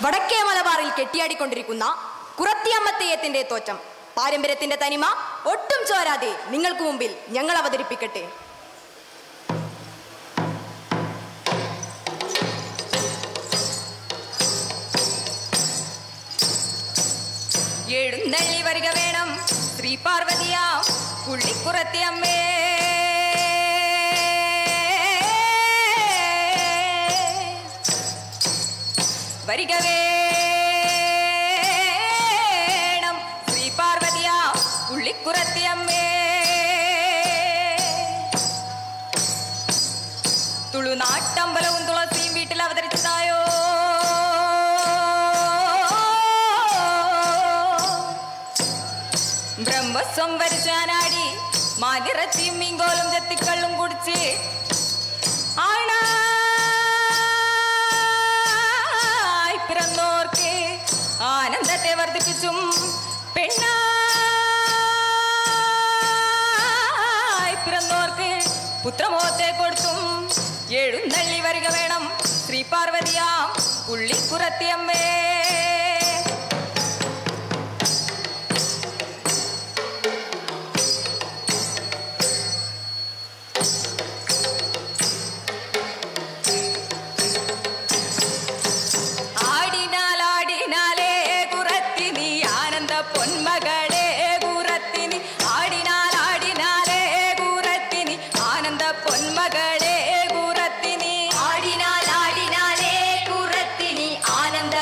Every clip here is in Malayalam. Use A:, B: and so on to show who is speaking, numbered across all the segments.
A: വടക്കേ മലബാറിൽ കെട്ടിയാടിക്കൊണ്ടിരിക്കുന്ന കുറത്തിയമ്മ തെയ്യത്തിന്റെ തോറ്റം. പാരമ്പര്യത്തിന്റെ തനിമ ഒട്ടും ചോരാതെ നിങ്ങൾക്ക് മുമ്പിൽ ഞങ്ങൾ അവതരിപ്പിക്കട്ടെ. എഴുന്നള്ളി വരിക വേണം. ശ്രീ പാർവതിയാ പുള്ളിക്കുറത്തിയമ്മേ. വേണം ശ്രീ പാർവതിയാം പുള്ളിക്കുറത്തിയമ്മേ തുളുനാട്ടമ്പലവും തുളസിയും വീട്ടിൽ അവതരിച്ചതായോ? ബ്രഹ്മസ്വം വരിച്ചാനാടി മാതിറച്ചിയും മീങ്കോലും ചെത്തിക്കള്ളും ആനന്ദത്തെ വർദ്ധിപ്പിച്ചും പെണ്ണായി പിറന്നോർക്ക് പുത്രമോഹത്തെ കൊടുത്തും എഴുന്നള്ളി വരിക വേണം ശ്രീ പാർവതിയാം പുള്ളിക്കുറത്തിയമ്മേ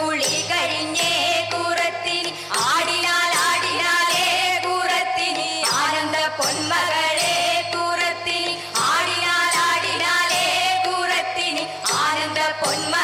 B: കുളി കഴിഞ്ഞേ കുറത്തിനി. ആടിനാൽ ആടിനാലേ ആനന്ദ പൊന്മകളെ കുറത്തിനി. ആടിനാൽ ആടിനാലേ ആനന്ദ പൊന്മകളെ